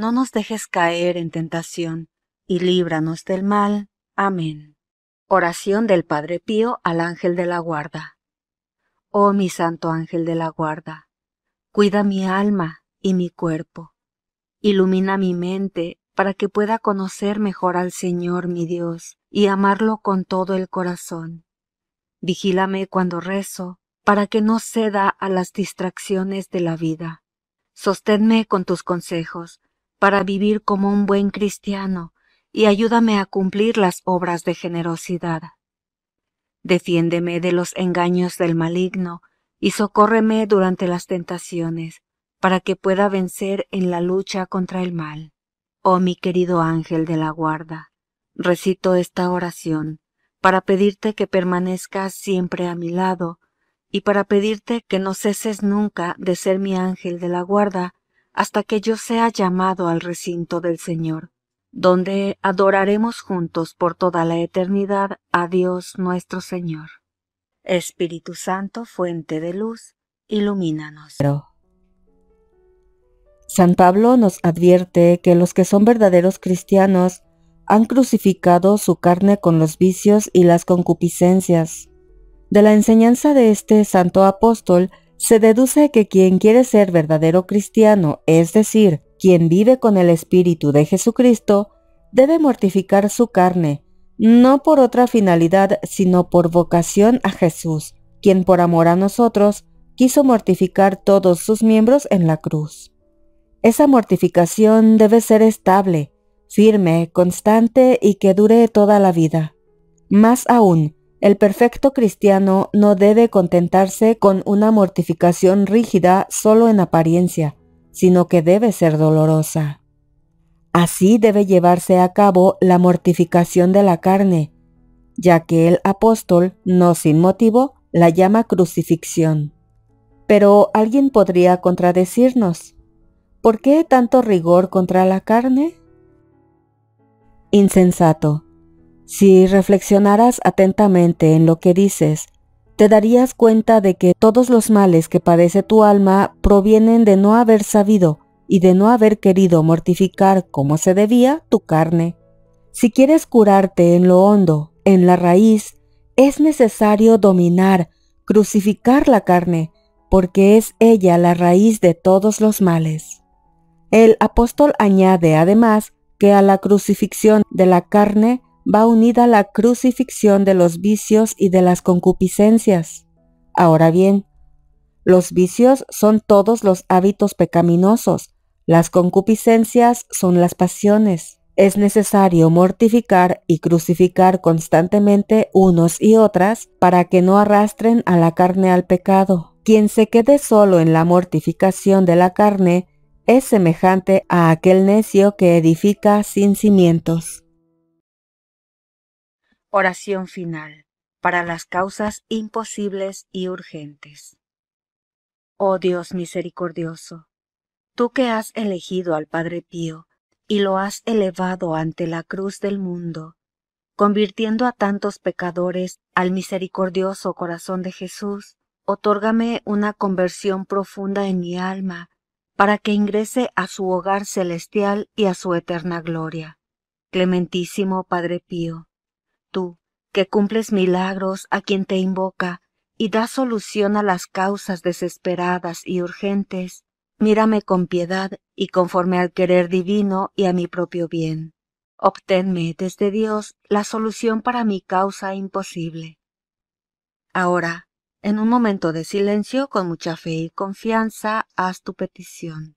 no nos dejes caer en tentación, y líbranos del mal. Amén. Oración del Padre Pío al ángel de la guarda. Oh mi santo ángel de la guarda, cuida mi alma y mi cuerpo. Ilumina mi mente para que pueda conocer mejor al Señor mi Dios y amarlo con todo el corazón. Vigílame cuando rezo, para que no ceda a las distracciones de la vida. Sosténme con tus consejos, para vivir como un buen cristiano y ayúdame a cumplir las obras de generosidad. Defiéndeme de los engaños del maligno y socórreme durante las tentaciones, para que pueda vencer en la lucha contra el mal. Oh mi querido ángel de la guarda, recito esta oración para pedirte que permanezcas siempre a mi lado y para pedirte que no ceses nunca de ser mi ángel de la guarda hasta que yo sea llamado al recinto del Señor, donde adoraremos juntos por toda la eternidad a Dios nuestro Señor. Espíritu Santo, fuente de luz, ilumínanos. San Pablo nos advierte que los que son verdaderos cristianos han crucificado su carne con los vicios y las concupiscencias. De la enseñanza de este santo apóstol se deduce que quien quiere ser verdadero cristiano, es decir, quien vive con el Espíritu de Jesucristo, debe mortificar su carne, no por otra finalidad, sino por vocación a Jesús, quien por amor a nosotros quiso mortificar todos sus miembros en la cruz. Esa mortificación debe ser estable, firme, constante y que dure toda la vida. Más aún, el perfecto cristiano no debe contentarse con una mortificación rígida solo en apariencia, sino que debe ser dolorosa. Así debe llevarse a cabo la mortificación de la carne, ya que el apóstol, no sin motivo, la llama crucifixión. Pero alguien podría contradecirnos. ¿Por qué tanto rigor contra la carne? Insensato. Si reflexionaras atentamente en lo que dices, te darías cuenta de que todos los males que padece tu alma provienen de no haber sabido y de no haber querido mortificar como se debía tu carne. Si quieres curarte en lo hondo, en la raíz, es necesario dominar, crucificar la carne, porque es ella la raíz de todos los males. El apóstol añade además que a la crucifixión de la carne va unida la crucifixión de los vicios y de las concupiscencias. Ahora bien, los vicios son todos los hábitos pecaminosos, las concupiscencias son las pasiones. Es necesario mortificar y crucificar constantemente unos y otras para que no arrastren a la carne al pecado. Quien se quede solo en la mortificación de la carne es semejante a aquel necio que edifica sin cimientos. Oración final para las causas imposibles y urgentes. Oh Dios misericordioso, tú que has elegido al Padre Pío y lo has elevado ante la cruz del mundo, convirtiendo a tantos pecadores al misericordioso corazón de Jesús, otórgame una conversión profunda en mi alma, para que ingrese a su hogar celestial y a su eterna gloria. Clementísimo Padre Pío, tú, que cumples milagros a quien te invoca y das solución a las causas desesperadas y urgentes, mírame con piedad y conforme al querer divino y a mi propio bien. Obténme desde Dios la solución para mi causa imposible. Ahora, en un momento de silencio, con mucha fe y confianza, haz tu petición.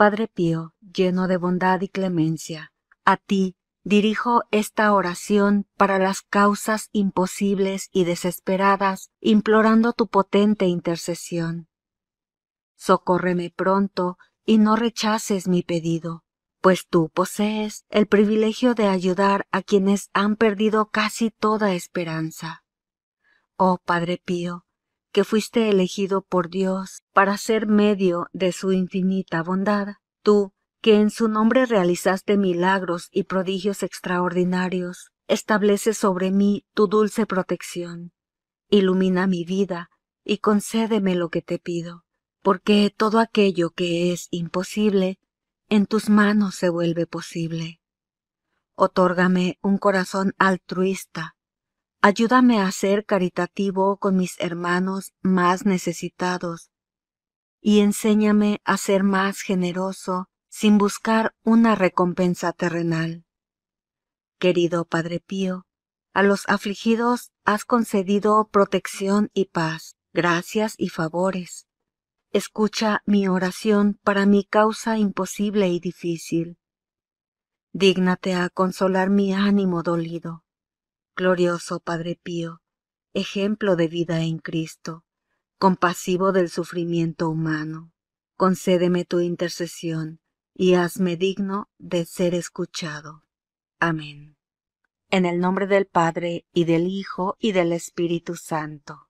Padre Pío, lleno de bondad y clemencia, a ti, Dirijo esta oración para las causas imposibles y desesperadas, implorando tu potente intercesión. Socórreme pronto y no rechaces mi pedido, pues tú posees el privilegio de ayudar a quienes han perdido casi toda esperanza. Oh Padre Pío, que fuiste elegido por Dios para ser medio de su infinita bondad, tú que en su nombre realizaste milagros y prodigios extraordinarios, establece sobre mí tu dulce protección. Ilumina mi vida y concédeme lo que te pido, porque todo aquello que es imposible, en tus manos se vuelve posible. Otórgame un corazón altruista, ayúdame a ser caritativo con mis hermanos más necesitados, y enséñame a ser más generoso sin buscar una recompensa terrenal. Querido Padre Pío, a los afligidos has concedido protección y paz, gracias y favores. Escucha mi oración para mi causa imposible y difícil. Dígnate a consolar mi ánimo dolido. Glorioso Padre Pío, ejemplo de vida en Cristo, compasivo del sufrimiento humano, concédeme tu intercesión y hazme digno de ser escuchado. Amén. En el nombre del Padre, y del Hijo, y del Espíritu Santo.